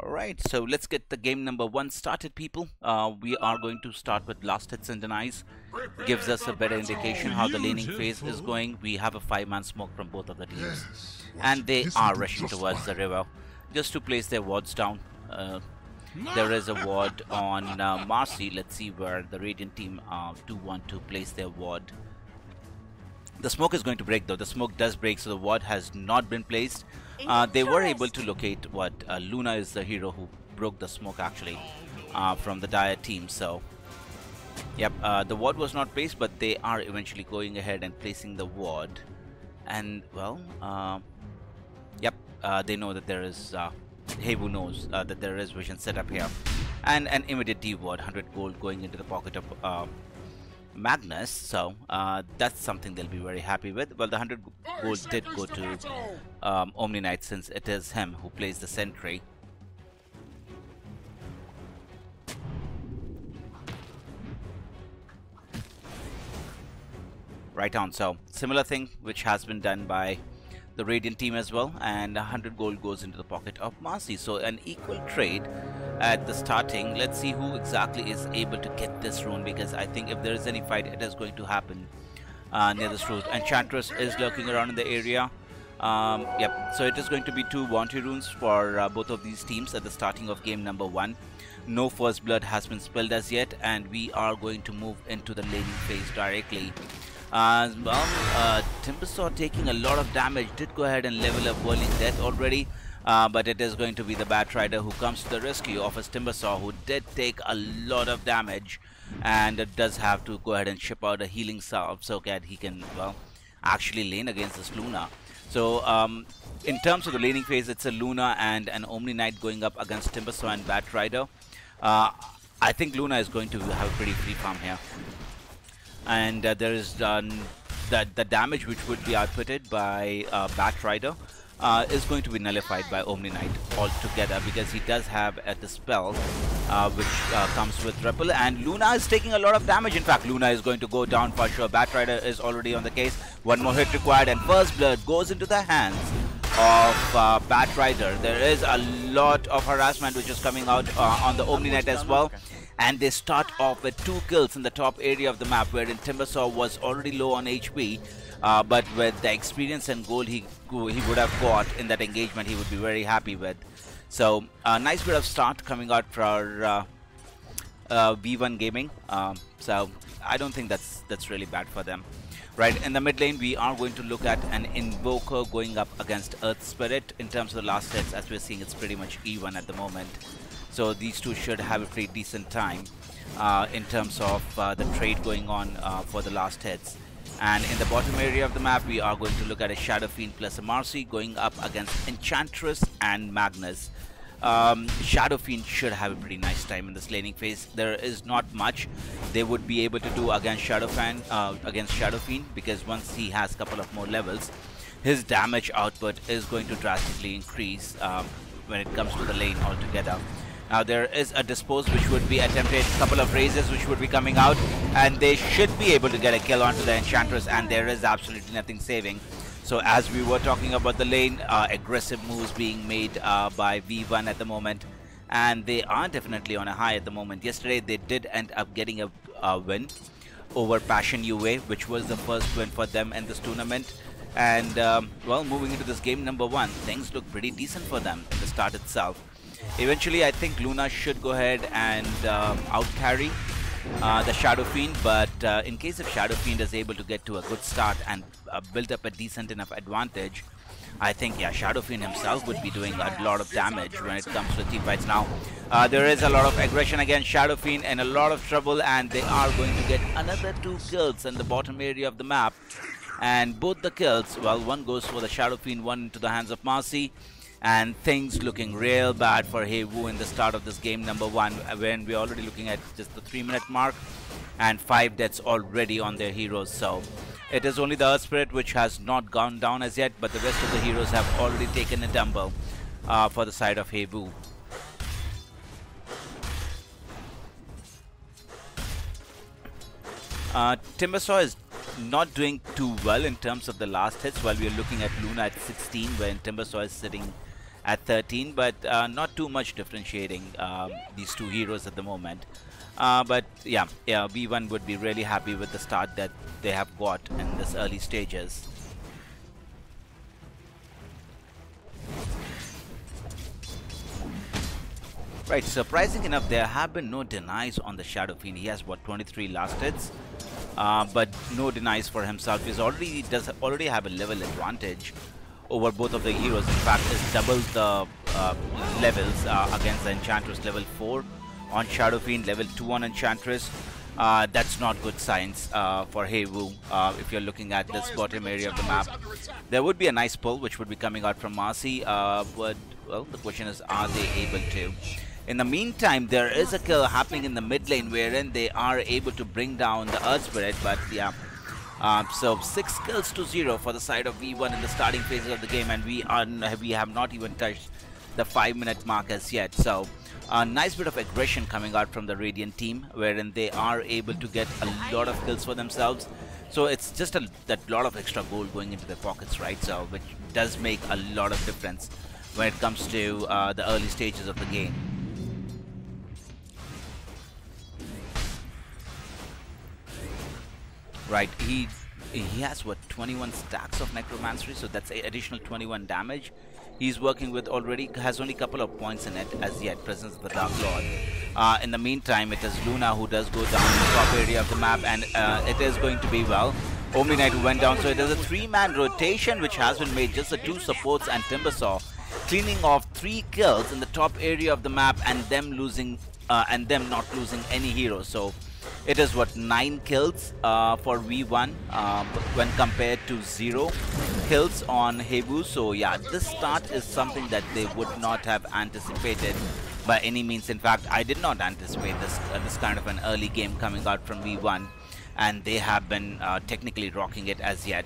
All right, so let's get the game number one started, people. Uh, we are going to start with last hits and denies. Gives us a better indication how the laning phase is going. We have a five-man smoke from both of the teams, and they are rushing towards the river just to place their wards down. Uh, there is a ward on uh, Marci. Let's see where the Radiant team uh, do want to place their ward. The smoke is going to break though. The smoke does break, so the ward has not been placed. Uh, they were able to locate what uh, Luna is the hero who broke the smoke actually uh, from the Dire team. So, yep, uh, the ward was not placed, but they are eventually going ahead and placing the ward. And well, uh, yep, uh, they know that there is. HAVU knows that there is vision set up here, and an immediate D ward, 100 gold going into the pocket of Magnus, so uh, that's something they'll be very happy with. Well, the 100 gold did go to um, Omni Knight since it is him who plays the sentry. Right on, so similar thing which has been done by the Radiant team as well and 100 gold goes into the pocket of Marci. So an equal trade at the starting. Let's see who exactly is able to get this rune because I think if there is any fight it is going to happen uh, near this rune. Enchantress is lurking around in the area. Um, yep, so it is going to be two bounty runes for uh, both of these teams at the starting of game number one. No first blood has been spilled as yet and we are going to move into the laning phase directly. Uh, well, uh, Timbersaw taking a lot of damage did go ahead and level up Whirling Death already. Uh, but it is going to be the Batrider who comes to the rescue of his Timbersaw who did take a lot of damage and does have to go ahead and ship out a healing salve so that he can, well, actually lane against this Luna. So, um, in terms of the laning phase, it's a Luna and an Omni Knight going up against Timbersaw and Batrider. Uh, I think Luna is going to have a pretty free farm here and uh, there is um, the, the damage which would be outputted by uh, Batrider uh, is going to be nullified by Omni Knight altogether because he does have uh, the spell uh, which uh, comes with Ripple and Luna is taking a lot of damage. In fact, Luna is going to go down for sure. Batrider is already on the case. One more hit required and first blood goes into the hands of uh, Batrider. There is a lot of harassment which is coming out uh, on the Omni Knight as well and they start off with two kills in the top area of the map wherein Timbersaw was already low on HP uh, but with the experience and gold he he would have got in that engagement he would be very happy with. So a uh, nice bit of start coming out for uh, uh V1 Gaming. Um, so I don't think that's that's really bad for them. Right in the mid lane we are going to look at an invoker going up against earth spirit in terms of the last hits as we're seeing it's pretty much even at the moment so these two should have a pretty decent time uh, in terms of uh, the trade going on uh, for the last hits. And in the bottom area of the map, we are going to look at a Shadow Fiend plus a Marci going up against Enchantress and Magnus. Um, Shadow Fiend should have a pretty nice time in this laning phase. There is not much they would be able to do against Shadow Fiend, uh, against Shadow Fiend because once he has a couple of more levels, his damage output is going to drastically increase um, when it comes to the lane altogether. Now there is a dispose which would be attempted, a couple of razes which would be coming out and they should be able to get a kill onto the Enchantress and there is absolutely nothing saving. So as we were talking about the lane, uh, aggressive moves being made uh, by V1 at the moment and they are definitely on a high at the moment. Yesterday they did end up getting a, a win over Passion UA which was the first win for them in this tournament and um, well moving into this game number one things look pretty decent for them in the start itself Eventually, I think Luna should go ahead and um, outcarry uh, the Shadow Fiend, but uh, in case if Shadow Fiend is able to get to a good start and uh, build up a decent enough advantage, I think, yeah, Shadow Fiend himself would be doing a lot of damage when it comes to team fights. Now, uh, there is a lot of aggression against Shadow Fiend and a lot of trouble, and they are going to get another two kills in the bottom area of the map. And both the kills, well, one goes for the Shadow Fiend, one into the hands of Marci and things looking real bad for HAVU in the start of this game number one when we're already looking at just the three minute mark and five deaths already on their heroes so it is only the Earth Spirit which has not gone down as yet but the rest of the heroes have already taken a tumble uh, for the side of HAVU. Uh, Timbersaw is not doing too well in terms of the last hits while we are looking at Luna at 16 when Timbersaw is sitting at 13, but uh, not too much differentiating um, these two heroes at the moment. Uh, but yeah, yeah, V1 would be really happy with the start that they have got in this early stages. Right, surprising enough, there have been no denies on the Shadow Fiend. He has what 23 last hits, uh, but no denies for himself. He's already does already have a level advantage over both of the heroes. In fact, is double the uh, levels uh, against the Enchantress level 4 on Shadow Fiend, level 2 on Enchantress. Uh, that's not good signs uh, for HAVU uh, if you're looking at this bottom area of the map. There would be a nice pull which would be coming out from Marci, uh, but well, the question is, are they able to? In the meantime, there is a kill happening in the mid lane wherein they are able to bring down the Earth Spirit, but yeah. Um, so six kills to zero for the side of V1 in the starting phases of the game, and we are we have not even touched the five minute mark as yet. So a nice bit of aggression coming out from the Radiant team, wherein they are able to get a lot of kills for themselves. So it's just a that lot of extra gold going into their pockets, right? So which does make a lot of difference when it comes to uh, the early stages of the game. Right, he he has what 21 stacks of Necromastery, so that's additional 21 damage. He's working with already has only a couple of points in it as yet. Presence of the Dark Lord. Uh, in the meantime, it is Luna who does go down the top area of the map, and uh, it is going to be well. Omni Knight who went down, so it is a three-man rotation which has been made. Just the two supports and Timbersaw cleaning off three kills in the top area of the map, and them losing uh, and them not losing any heroes. So it is what 9 kills uh, for V1 uh, when compared to 0 kills on HAVU. So yeah, this start is something that they would not have anticipated by any means. In fact, I did not anticipate this uh, this kind of an early game coming out from V1 and they have been uh, technically rocking it as yet.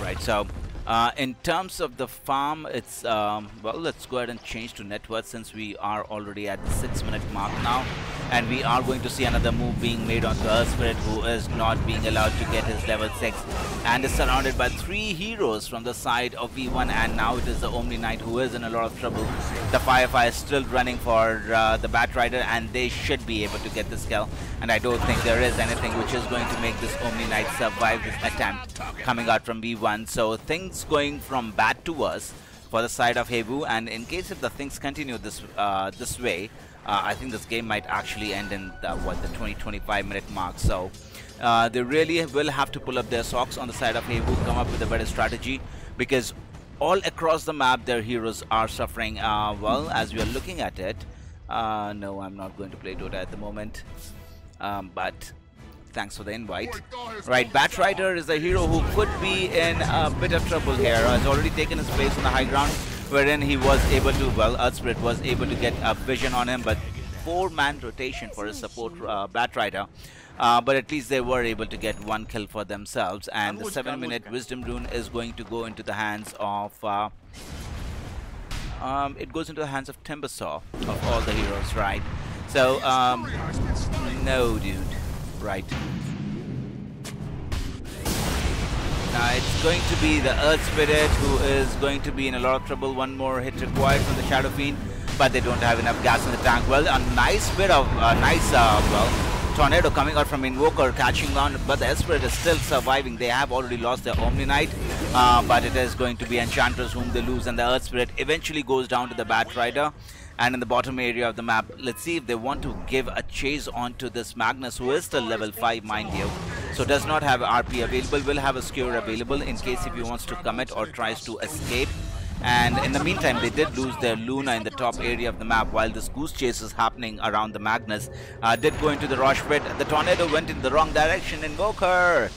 Right, so uh, in terms of the farm, it's, um, well, let's go ahead and change to net worth since we are already at the 6 minute mark now. And we are going to see another move being made on the Spirit who is not being allowed to get his level 6 and is surrounded by three heroes from the side of V1 and now it is the Omni Knight who is in a lot of trouble. The Firefly is still running for uh, the Batrider and they should be able to get this kill and I don't think there is anything which is going to make this Omni Knight survive this attempt coming out from V1. So things going from bad to worse for the side of HAVU. and in case if the things continue this uh, this way uh, I think this game might actually end in the, what the 20-25 minute mark. So uh, they really will have to pull up their socks on the side of HAVU, come up with a better strategy because all across the map their heroes are suffering. Uh, well, as we are looking at it, uh, no, I'm not going to play Dota at the moment. Um, but thanks for the invite. Right, Batrider is a hero who could be in a bit of trouble here. Has already taken his place on the high ground wherein he was able to, well, Earthspirit was able to get a vision on him, but four-man rotation for his support uh, Batrider. Uh, but at least they were able to get one kill for themselves, and the seven-minute Wisdom Rune is going to go into the hands of. Uh, um, it goes into the hands of Timbersaw of all the heroes, right? So, um, no, dude, right? Now it's going to be the Earth Spirit who is going to be in a lot of trouble. One more hit required from the Shadow Fiend, but they don't have enough gas in the tank. Well, a nice bit of, uh, nice, uh, well, Tornado coming out from Invoker, catching on, but the Earth Spirit is still surviving. They have already lost their Omni Knight, uh, but it is going to be Enchantress whom they lose, and the Earth Spirit eventually goes down to the Batrider and in the bottom area of the map. Let's see if they want to give a chase onto this Magnus who is still level 5 mind you. So does not have RP available, will have a skewer available in case if he wants to commit or tries to escape. And in the meantime, they did lose their Luna in the top area of the map while this goose chase is happening around the Magnus. Uh, did go into the Rosh pit. The tornado went in the wrong direction. Invoker!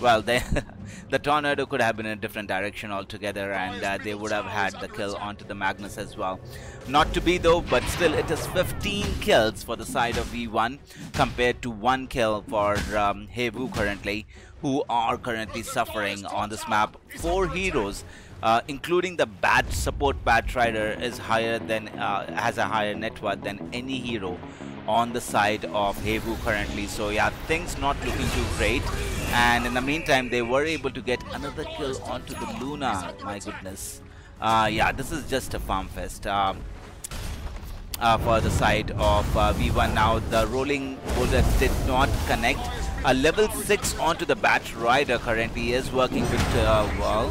Well, they the tornado could have been in a different direction altogether and uh, they would have had the kill onto the Magnus as well. Not to be though, but still it is 15 kills for the side of V1 compared to 1 kill for um, HAVU currently, who are currently suffering on this map. 4 heroes uh, including the bad support Batrider is higher than uh, has a higher net worth than any hero on the side of HAVU currently. So yeah, things not looking too great. And in the meantime, they were able to get another kill onto the Luna. My goodness. Uh, yeah, this is just a farm fest. Um, uh, for the side of uh, V1 now the Rolling Boulder did not connect a level 6 onto the bat rider currently is working with uh, well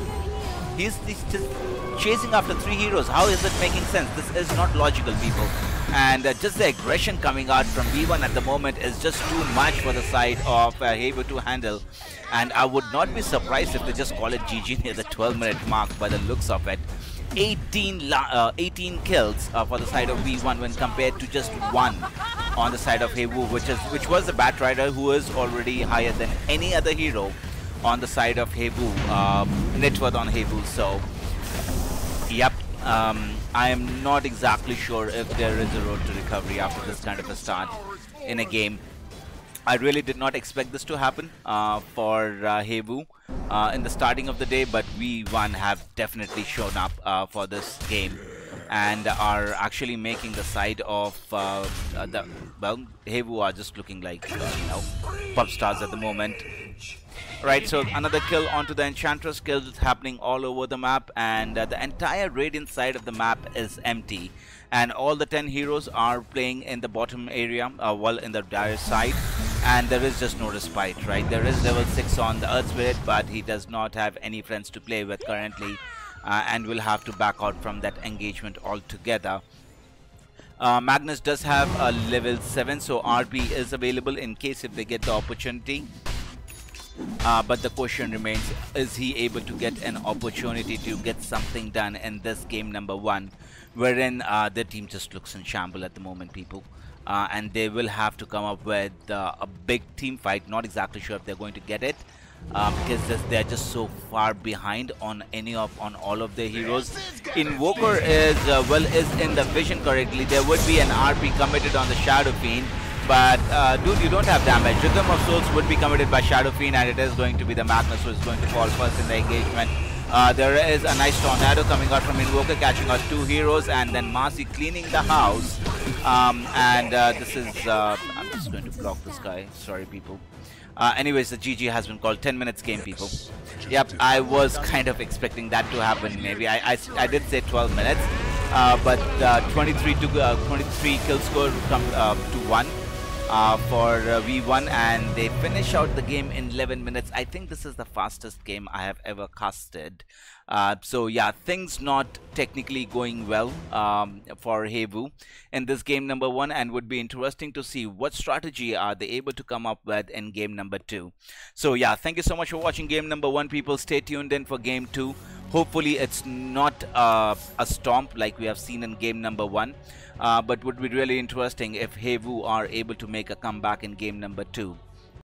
he's, he's just chasing after three heroes how is it making sense this is not logical people and uh, just the aggression coming out from V1 at the moment is just too much for the side of uh, to handle and I would not be surprised if they just call it GG near the 12 minute mark by the looks of it 18, uh, 18 kills uh, for the side of V1 when compared to just one on the side of HAVU, which is which was the Bat Rider who is already higher than any other hero on the side of HAVU, uh, net worth on HAVU. So, um, I am not exactly sure if there is a road to recovery after this kind of a start in a game. I really did not expect this to happen uh, for uh, HAVU uh, in the starting of the day, but V1 have definitely shown up uh, for this game and are actually making the side of uh, the well HAVU are just looking like you know pop stars at the moment. Right, so another kill onto the Enchantress kills happening all over the map and uh, the entire Radiant side of the map is empty. And all the 10 heroes are playing in the bottom area uh, well in the dire side. And there is just no respite right? There is level 6 on the earth spirit but he does not have any friends to play with currently uh, and will have to back out from that engagement altogether. Uh, Magnus does have a level 7 so RP is available in case if they get the opportunity uh, but the question remains is he able to get an opportunity to get something done in this game number one wherein uh, the team just looks in shamble at the moment people? Uh, and they will have to come up with uh, a big team fight. Not exactly sure if they're going to get it um, because they're just so far behind on any of on all of the heroes. Invoker is uh, well is in the vision correctly. There would be an rp committed on the shadow fiend but uh, dude you don't have damage Requiem of Souls would be committed by shadow fiend and it is going to be the magnus who is going to fall first in the engagement uh, there is a nice tornado coming out from Invoker, catching out two heroes, and then Marci cleaning the house. Um, and uh, this is, uh, I'm just going to block this guy. Sorry, people. Uh, anyways, the GG has been called 10 minutes game, people. Yep, I was kind of expecting that to happen. Maybe I, I, I did say 12 minutes, uh, but uh, 23 to uh, 23 kill score come uh, to one. Uh, for uh, V1 and they finish out the game in 11 minutes. I think this is the fastest game I have ever casted. Uh, so yeah, things not technically going well um, for HAVU in this game number one and would be interesting to see what strategy are they able to come up with in game number two. So yeah, thank you so much for watching game number one people. Stay tuned in for game two. Hopefully it's not uh, a stomp like we have seen in game number one. Uh, but would be really interesting if HAVU are able to make a comeback in game number two.